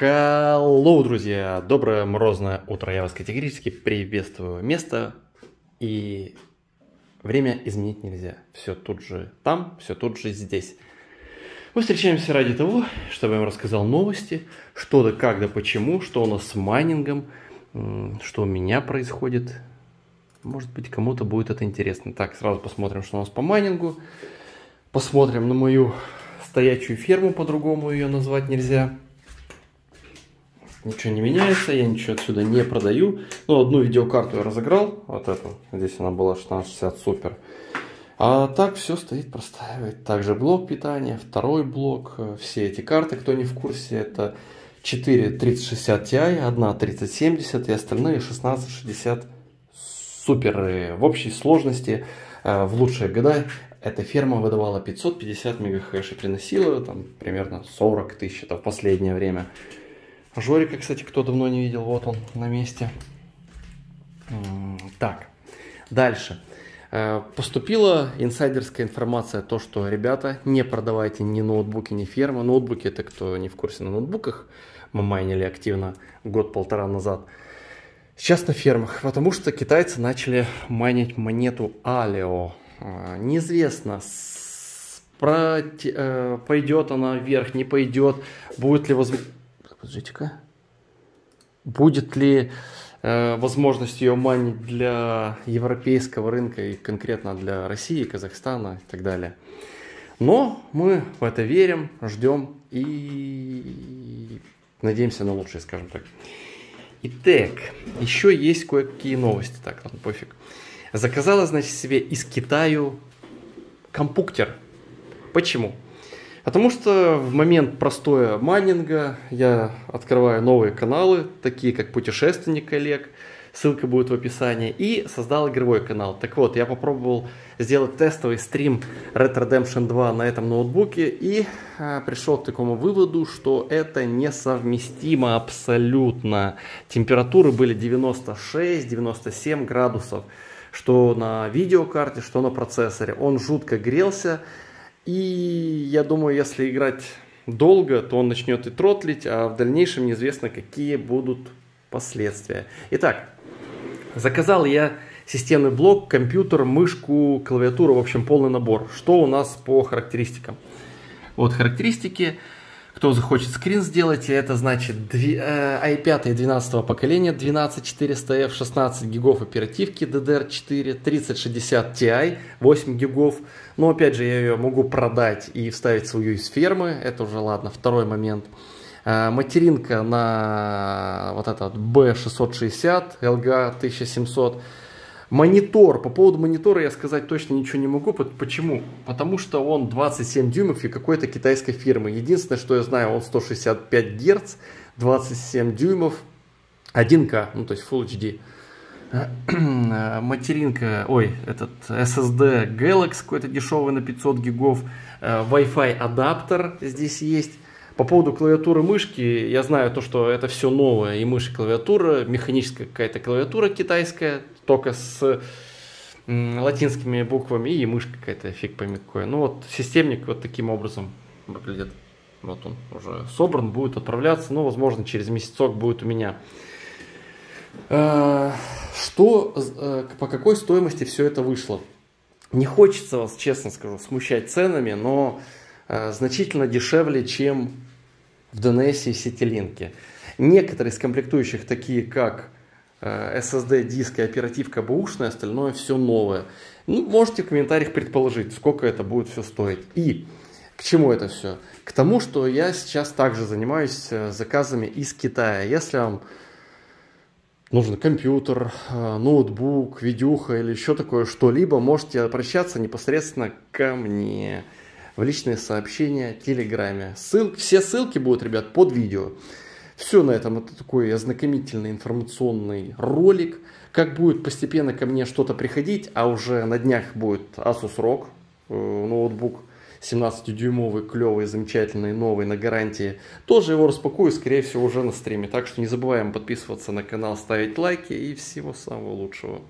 Hello, друзья! Доброе морозное утро. Я вас категорически приветствую. Место и время изменить нельзя. Все тут же там, все тут же здесь. Мы встречаемся ради того, чтобы я вам рассказал новости, что да, как да, почему, что у нас с майнингом, что у меня происходит. Может быть, кому-то будет это интересно. Так, сразу посмотрим, что у нас по майнингу. Посмотрим на мою стоячую ферму, по-другому ее назвать нельзя ничего не меняется, я ничего отсюда не продаю. Ну, одну видеокарту я разыграл, вот эту, здесь она была 1660 супер. А так все стоит, простаивает. Также блок питания, второй блок, все эти карты, кто не в курсе, это 4 3060 Ti, одна 3070 и остальные 1660 супер. В общей сложности э, в лучшие года эта ферма выдавала 550 мегахэш и приносила там примерно 40 тысяч, это в последнее время. Жорика, кстати, кто давно не видел, вот он на месте. Так, дальше. Э, поступила инсайдерская информация, то, что, ребята, не продавайте ни ноутбуки, ни фермы. Ноутбуки, это кто не в курсе, на ноутбуках мы майнили активно год-полтора назад. Сейчас на фермах, потому что китайцы начали майнить монету Алио. Э, неизвестно, про, э, она вверх, не пойдет, будет ли возможно Подождите-ка. Будет ли э, возможность ее манить для европейского рынка и конкретно для России, Казахстана и так далее. Но мы в это верим, ждем и надеемся на лучшее, скажем так. Итак, еще есть кое-какие новости. Так, ладно, пофиг. Заказала, значит, себе из Китаю компуктер. Почему? Потому что в момент простоя майнинга я открываю новые каналы, такие как «Путешественник Олег», ссылка будет в описании, и создал игровой канал. Так вот, я попробовал сделать тестовый стрим Red Redemption 2 на этом ноутбуке и а, пришел к такому выводу, что это несовместимо абсолютно. Температуры были 96-97 градусов, что на видеокарте, что на процессоре. Он жутко грелся, и я думаю, если играть долго, то он начнет и тротлить, а в дальнейшем неизвестно, какие будут последствия. Итак, заказал я системный блок, компьютер, мышку, клавиатуру, в общем, полный набор. Что у нас по характеристикам? Вот характеристики. Кто захочет скрин сделать, это значит i5 12 поколения 12400F, 16 гигов оперативки DDR4, 3060 Ti, 8 гигов. Но опять же, я ее могу продать и вставить свою из фермы, это уже ладно, второй момент. Э, материнка на вот этот B660, LG 1700 Монитор. По поводу монитора я сказать точно ничего не могу. Почему? Потому что он 27 дюймов и какой-то китайской фирмы. Единственное, что я знаю, он 165 Гц, 27 дюймов, 1К, ну то есть Full HD. Материнка, ой, этот SSD Galaxy какой-то дешевый на 500 гигов. Э, Wi-Fi адаптер здесь есть. По поводу клавиатуры мышки, я знаю то, что это все новое, и мышь, и клавиатура, механическая какая-то клавиатура китайская, только с латинскими буквами и мышка какая-то фиг пойми какое. Ну вот системник вот таким образом выглядит. Вот он уже собран, будет отправляться, ну возможно через месяцок будет у меня. А, что, э, по какой стоимости все это вышло? Не хочется вас, честно скажу, смущать ценами, но э, значительно дешевле, чем в DNS и Сетилинке. Некоторые из комплектующих, такие как SSD, э, диск и оперативка бэушная, остальное все новое. Ну, можете в комментариях предположить, сколько это будет все стоить. И к чему это все? К тому, что я сейчас также занимаюсь э, заказами из Китая. Если вам нужен компьютер, э, ноутбук, видюха или еще такое что-либо, можете обращаться непосредственно ко мне в личные сообщения в Телеграме. Ссыл, все ссылки будут, ребят, под видео. Все на этом, это такой ознакомительный информационный ролик. Как будет постепенно ко мне что-то приходить, а уже на днях будет Asus ROG э, ноутбук 17-дюймовый, клевый, замечательный, новый, на гарантии. Тоже его распакую, скорее всего, уже на стриме. Так что не забываем подписываться на канал, ставить лайки и всего самого лучшего.